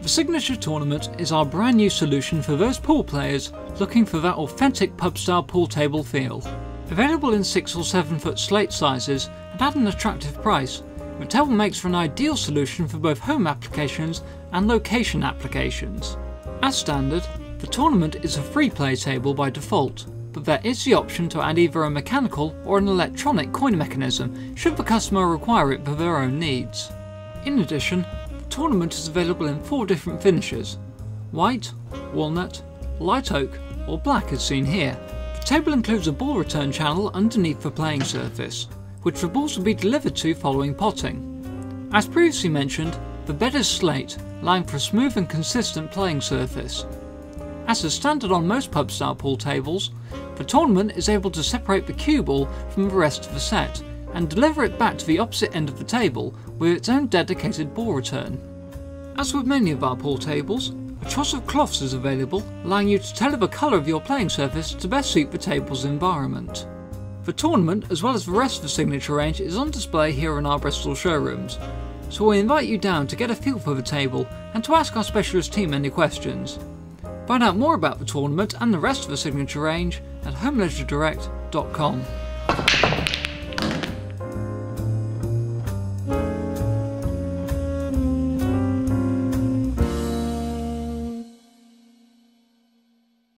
The Signature Tournament is our brand new solution for those pool players looking for that authentic pub style pool table feel. Available in 6 or 7 foot slate sizes and at an attractive price, the table makes for an ideal solution for both home applications and location applications. As standard, the tournament is a free play table by default, but there is the option to add either a mechanical or an electronic coin mechanism should the customer require it for their own needs. In addition, the tournament is available in four different finishes white, walnut, light oak, or black as seen here. The table includes a ball return channel underneath the playing surface, which the balls will be delivered to following potting. As previously mentioned, the bed is slate, allowing for a smooth and consistent playing surface. As is standard on most pub style pool tables, the tournament is able to separate the cue ball from the rest of the set and deliver it back to the opposite end of the table with its own dedicated ball return. As with many of our pool tables, a choice of cloths is available, allowing you to tailor the colour of your playing surface to best suit the table's environment. The tournament, as well as the rest of the signature range, is on display here in our Bristol showrooms, so we invite you down to get a feel for the table and to ask our specialist team any questions. Find out more about the tournament and the rest of the signature range at homeleisuredirect.com.